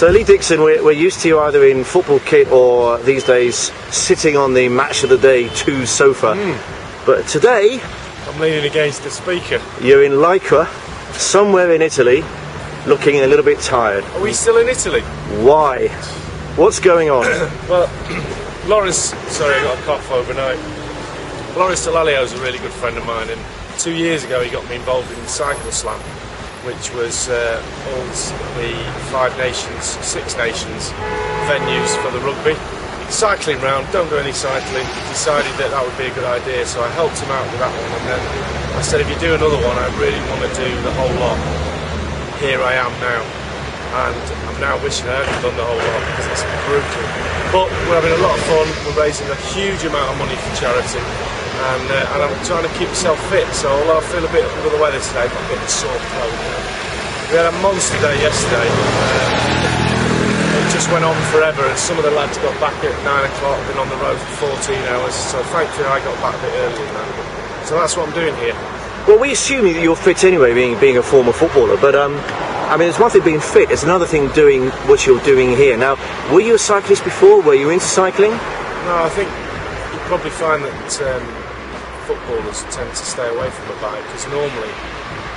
So Lee Dixon, we're, we're used to you either in football kit or these days sitting on the match of the day two sofa. Hmm. But today I'm leaning against the speaker. you're in Lycra, somewhere in Italy, looking a little bit tired. Are we still in Italy? Why? What's going on? Well, Lawrence, sorry, I got a cough overnight. Lawrence Dallaglio is a really good friend of mine, and two years ago he got me involved in Cycle Slam, which was uh, all the Five Nations, Six Nations venues for the rugby. Cycling round, don't do any cycling. Decided that that would be a good idea, so I helped him out with that one. And then I said, if you do another one, I really want to do the whole lot. Here I am now, and I'm now wishing I hadn't done the whole lot because it's brutal. But we're having a lot of fun. We're raising a huge amount of money for charity, and uh, and I'm trying to keep myself fit. So although I feel a bit under the weather today, I've got a bit of sore throat. We had a monster day yesterday. Um, it just went on forever, and some of the lads got back at nine o'clock, been on the road for 14 hours. So thankfully, I got back a bit earlier than that. So that's what I'm doing here. Well, we assume that you're fit anyway, being being a former footballer. But um, I mean, it's one thing being fit; it's another thing doing what you're doing here. Now, were you a cyclist before? Were you into cycling? No, I think you probably find that um, footballers tend to stay away from a bike because normally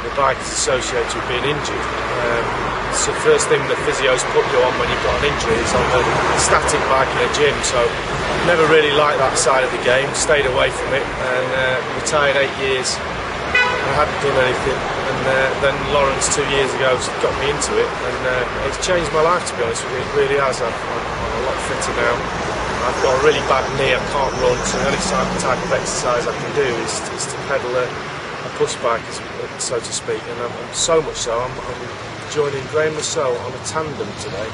the bike is associated with being injured. Um, it's the first thing the physios put you on when you've got an injury is on the static bike in a gym. So never really liked that side of the game. Stayed away from it and uh, retired eight years. I hadn't done anything, and uh, then Lawrence two years ago got me into it, and uh, it's changed my life. To be honest with you, it really has. I'm, I'm a lot fitter now. I've got a really bad knee. I can't run, so the only type type of exercise I can do is, is to pedal a, a push bike, so to speak. And I'm, I'm so much so, I'm, I'm joining Graeme Le Saux on a tandem today.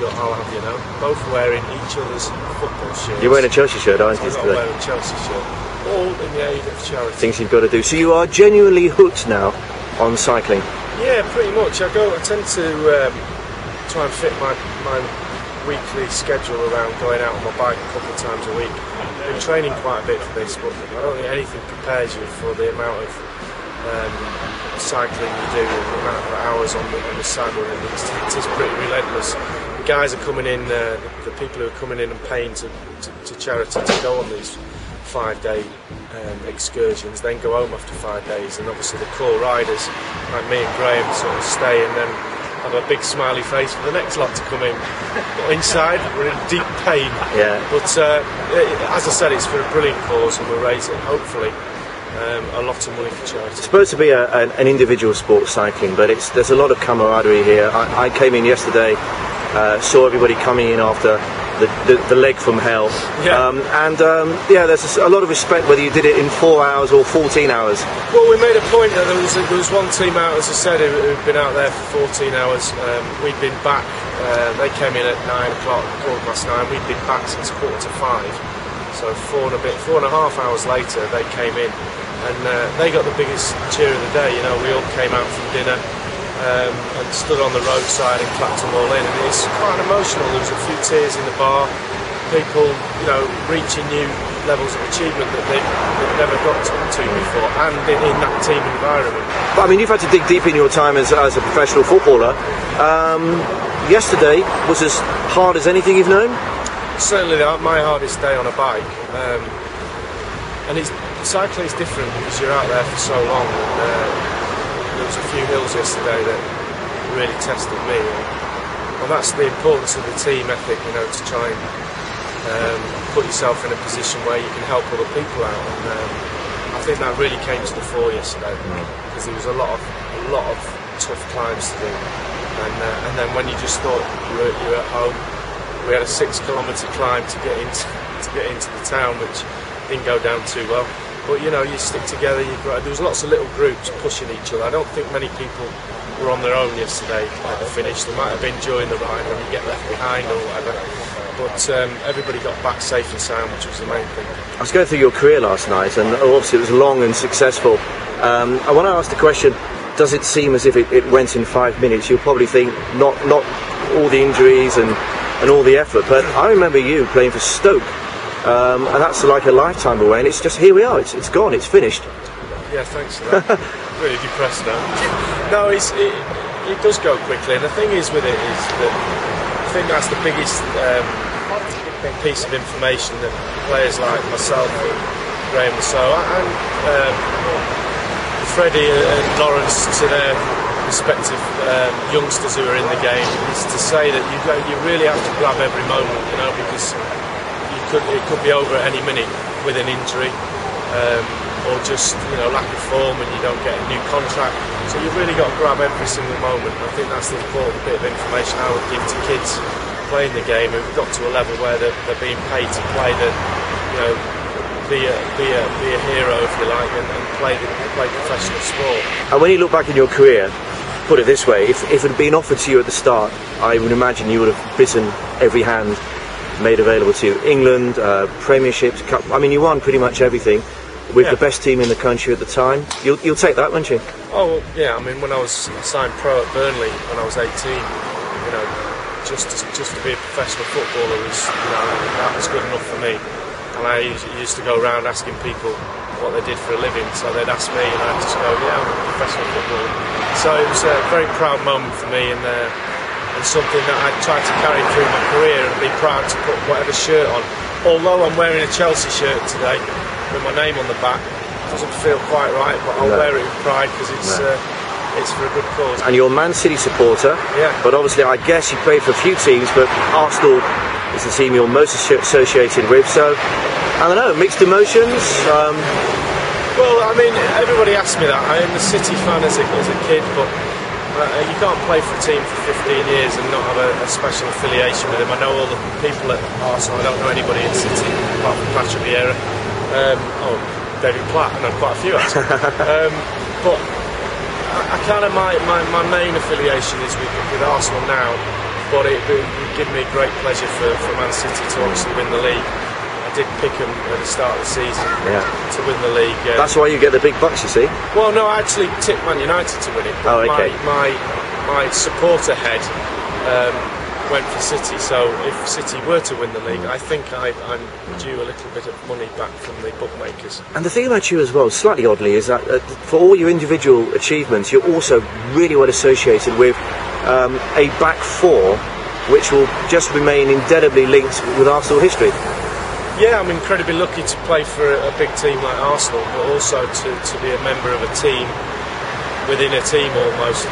I'll have you know, both wearing each other's football shirts. You're wearing a Chelsea shirt, aren't you? I'm not wearing a Chelsea shirt. All in the aid of charity. Things you've got to do. So you are genuinely hooked now on cycling. Yeah, pretty much. I go. I tend to um, try and fit my my weekly schedule around going out on my bike a couple of times a week. I've been training quite a bit for this, but I don't think anything prepares you for the amount of um, cycling you do, the amount of hours on the, on the saddle. It's, it is pretty relentless. The guys are coming in. Uh, the, the people who are coming in and paying to, to, to charity to go on these five-day um, excursions, then go home after five days, and obviously the core riders like me and Graham sort of stay and then have a big smiley face for the next lot to come in. But inside, we're in deep pain. Yeah. But uh, as I said, it's for a brilliant cause, and we're raising hopefully um, a lot of money for charity. It's supposed to be a, an, an individual sport, cycling, but it's there's a lot of camaraderie here. I, I came in yesterday, uh, saw everybody coming in after the, the, the leg from hell, Yeah. um, and um, yeah, there's a lot of respect whether you did it in four hours or 14 hours. Well, we made a point that there was there was one team out, as I said, who, who'd been out there for 14 hours. Um, we'd been back. Uh, they came in at nine o'clock, quarter past nine. We'd been back since quarter to five. So four and a bit, four and a half hours later, they came in, and uh, they got the biggest cheer of the day. You know, we all came out from dinner. Um, and stood on the roadside and clapped them all in, and it's quite emotional. There was a few tears in the bar, people, you know, reaching new levels of achievement that they've, they've never got to, to before, and in, in that team environment. But I mean, you've had to dig deep in your time as, as a professional footballer. Um, yesterday was as hard as anything you've known. Certainly, my hardest day on a bike, um, and it's cycling is different because you're out there for so long. And, uh, there was a few hills yesterday that really tested me, and, and that's the importance of the team ethic. You know, to try and um, put yourself in a position where you can help other people out. And um, I think that really came to the fore yesterday because there was a lot of a lot of tough climbs to do, and uh, and then when you just thought you were you were at home, we had a six kilometre climb to get into to get into the town, which didn't go down too well. But you know, you stick together. You grow. There was lots of little groups pushing each other. I don't think many people were on their own yesterday at the finish. They might have been during the ride when you get left behind or whatever. But um, everybody got back safe and sound, which was the main thing. I was going through your career last night, and obviously it was long and successful. Um, I want to ask the question: Does it seem as if it, it went in five minutes? You'll probably think not, not all the injuries and, and all the effort, but I remember you playing for Stoke, um, and that's like a lifetime away, and it's just here we are. It's, it's gone. It's finished. Yeah, thanks for that. really depressed now. no, it's, it, it does go quickly, and the thing is with it is that I think that's the biggest um, piece of information that players like myself and Graham so and um, Freddie and Lawrence to their respective um, youngsters who are in the game is to say that you you really have to grab every moment, you know, because could it could be over at any minute with an injury. Um, or just you know lack of form and you don't get a new contract. So you've really got to grab every single moment. I think that's the important bit of information I would give to kids playing the game who've got to a level where they're, they're being paid to play the you know be a, be a, be a hero if you like and, and play the, play professional sport. And when you look back in your career, put it this way, if, if it had been offered to you at the start, I would imagine you would have bitten every hand made available to you. England, uh, Premierships, Cup. I mean, you won pretty much everything with Yeah. the best team in the country at the time. You'll, you'll take that, won't you? Oh well, yeah. I mean, when I was signed pro at Burnley when I was 18, you know, just to, just to be a professional footballer was, you know, that was good enough for me. And I used, to go around asking people what they did for a living. So they'd ask me, and I'd just go, "Yeah, I'm a professional footballer." So it was a very proud moment for me, and uh, and something that I tried to carry through my career and be proud to put whatever shirt on. Although I'm wearing a Chelsea shirt today with my name on the back, doesn't feel quite right, but I'll No. wear it with pride because it's No. uh, it's for a good cause. And you're a Man City supporter. Yeah. But obviously, I guess you played for a few teams, but Arsenal is the team you're most associated with. So, I don't know, mixed emotions. Um, Well, I mean, everybody asks me that. I am a City fan as a, as a kid, but you can't play for a team for 15 years and not have a, a special affiliation with them. I know all the people at Arsenal. I don't know anybody in City apart from Patrick Vieira. Um, oh, David Platt. I know quite a few actually. um, but I, I kind of my, my, my main affiliation is with, with Arsenal now. But it, would give me great pleasure for, for Man City to obviously win the league. Pick them at the start of the season Yeah. to win the league. Uh, that's why you get the big bucks, you see. well, no, I actually tipped Man United to win it. Oh, okay. My my, my supporter head um, went for City. So if City were to win the league, I think I, I'm due a little bit of money back from the bookmakers. And the thing about you as well, slightly oddly, is that uh, for all your individual achievements, you're also really well associated with um, a back four, which will just remain indelibly linked with Arsenal history. Yeah, I'm incredibly lucky to play for a, big team like Arsenal, but also to, to be a member of a team within a team almost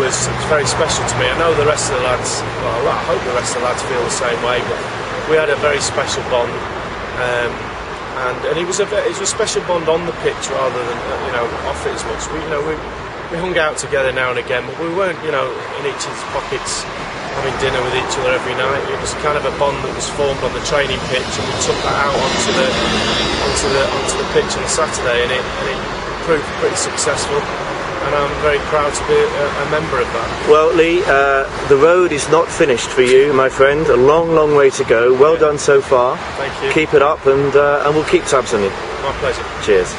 was very special to me. I know the rest of the lads, well, I hope the rest of the lads feel the same way, but we had a very special bond. Um, and, and it was a it was a special bond on the pitch rather than uh, you know off it as much. We you know we, we hung out together now and again, but we weren't you know in each other's pockets having dinner with each other every night. It was kind of a bond that was formed on the training pitch, and we took that out onto the onto the onto the pitch on Saturday, and it, and it proved pretty successful. And I'm very proud to be a, a member of that. Well, Lee, uh, the road is not finished for you, my friend. A long, long way to go. Well done so far. Thank you. Keep it up, and uh, and we'll keep tabs on you. My pleasure. Cheers.